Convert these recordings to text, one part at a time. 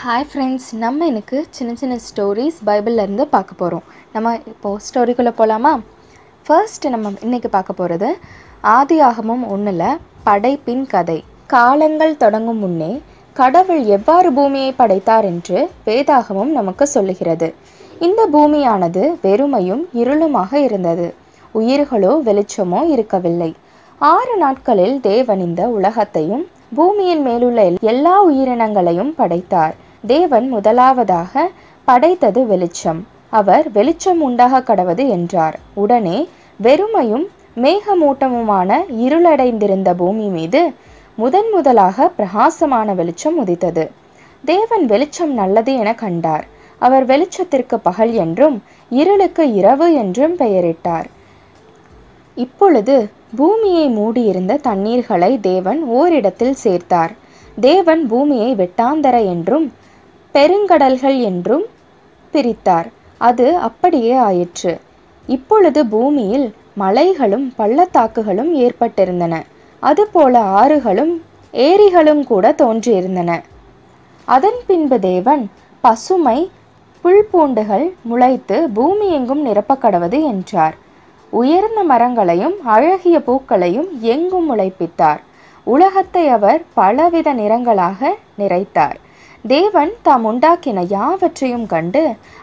Hi friends நம்ம எனக்கு சின்ன சின்ன ஸ்டோரிஸ் பைபிள்லேருந்து பார்க்க போகிறோம் நம்ம இப்போது ஸ்டோரிக்குள்ளே போகலாமா ஃபர்ஸ்ட் நம்ம இன்றைக்கி பார்க்க போகிறது ஆதி ஆகமும் ஒன்றில் படைப்பின் கதை. காலங்கள் தொடங்கும் முன்னே கடவுள் எவ்வாறு பூமியை படைத்தார் என்று வேதாகமும் நமக்கு சொல்லுகிறது. இந்த பூமியானது வெறுமையும் இருளுமாக இருந்தது. உயிர்களோ வெளிச்சமோ இருக்கவில்லை. ஆறு நாட்களில் தேவன் இந்த உலகத்தையும் பூமியின் மேலுள்ள எல்லா உயிரினங்களையும் படைத்தார். தேவன் முதலாவதாக படைத்தது வெளிச்சம். அவர் வெளிச்சம் உண்டாக கடவது என்றார். உடனே வெறுமையும் மேகமூட்டமுமான இருளடைந்திருந்த பூமி மீது முதன் முதலாக பிரகாசமான வெளிச்சம் உதித்தது. தேவன் வெளிச்சம் நல்லது என கண்டார். அவர் வெளிச்சத்திற்கு பகல் என்றும் இருளுக்கு இரவு என்றும் பெயரிட்டார். இப்பொழுது பூமியை மூடியிருந்த தண்ணீர்களை தேவன் ஓரிடத்தில் சேர்த்தார். தேவன் பூமியை வெட்டாந்தர என்றும் பெருங்கடல்கள் என்றும் பிரித்தார். அது அப்படியே ஆயிற்று. இப்பொழுது பூமியில் மலைகளும் பள்ளத்தாக்குகளும் ஏற்பட்டிருந்தன. அதுபோல ஆறுகளும் ஏரிகளும் கூட தோன்றியிருந்தன. அதன் பின்பு தேவன் பசுமை புல்பூண்டுகள் முளைத்து பூமி எங்கும் நிரப்பக்கடவது என்றார். உயர்ந்த மரங்களையும் அழகிய பூக்களையும் எங்கும் முளைப்பித்தார். உலகத்தை அவர் பலவித நிறங்களாக நிறைத்தார். தேவன் தாம் உண்டாக்கின யாவற்றையும் கண்டு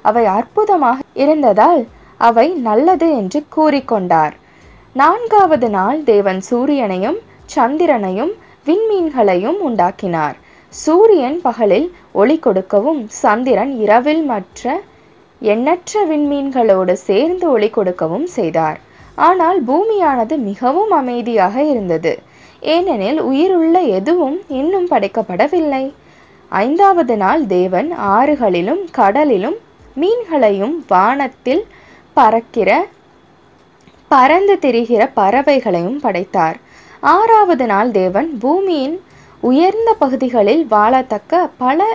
அவை அற்புதமாக இருந்ததால் அவை நல்லது என்று கூறிக்கொண்டார். நான்காவது நாள் தேவன் சூரியனையும் சந்திரனையும் விண்மீன்களையும் உண்டாக்கினார். சூரியன் பகலில் ஒளி கொடுக்கவும் சந்திரன் இரவில் மற்ற எண்ணற்ற விண்மீன்களோடு சேர்ந்து ஒளி கொடுக்கவும் செய்தார். ஆனால் பூமியானது மிகவும் அமைதியாக இருந்தது. ஏனெனில் உயிருள்ள எதுவும் இன்னும் படைக்கப்படவில்லை. ஐந்தாவது நாள் தேவன் ஆறுகளிலும் கடலிலும் மீன்களையும் வானத்தில் பறக்கிற பறந்து திரிகிற பறவைகளையும் படைத்தார். ஆறாவது நாள் தேவன் பூமியின் உயர்ந்த பகுதிகளில் வாழத்தக்க பல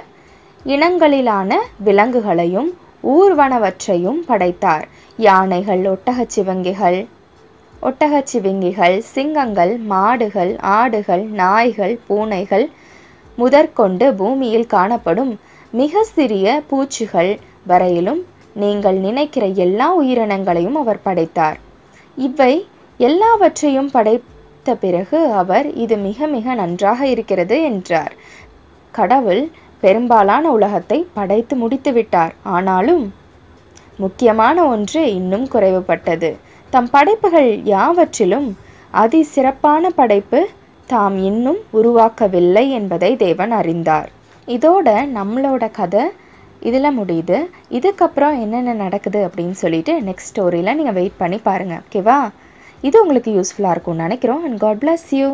இனங்களிலான விலங்குகளையும் ஊர்வனவற்றையும் படைத்தார். யானைகள் ஒட்டகச்சிவங்கிகள் ஒட்டகச்சிவிங்கிகள் சிங்கங்கள் மாடுகள் ஆடுகள் நாய்கள் பூனைகள் முதற்கொண்டு பூமியில் காணப்படும் மிக சிறிய பூச்சிகள் வரையிலும் நீங்கள் நினைக்கிற எல்லா உயிரினங்களையும் அவர் படைத்தார். இவை எல்லாவற்றையும் படைத்த பிறகு அவர் இது மிக மிக நன்றாக இருக்கிறது என்றார். கடவுள் பெரும்பாலான உலகத்தை படைத்து முடித்து விட்டார். ஆனாலும் முக்கியமான ஒன்று இன்னும் குறைவுபட்டது. தம் படைப்புகள் யாவற்றிலும் அதி சிறப்பான படைப்பு தாம் இன்னும் உருவாக்கவில்லை என்பதை தேவன் அறிந்தார். இதோட நம்மளோட கதை இதில் முடியுது. இதுக்கப்புறம் என்னென்ன நடக்குது அப்படின்னு சொல்லிட்டு நெக்ஸ்ட் ஸ்டோரியில் நீங்கள் வெயிட் பண்ணி பாருங்கள் ஓகேவா இது உங்களுக்கு யூஸ்ஃபுல்லாக இருக்கும்னு நினைக்கிறோம். And God bless you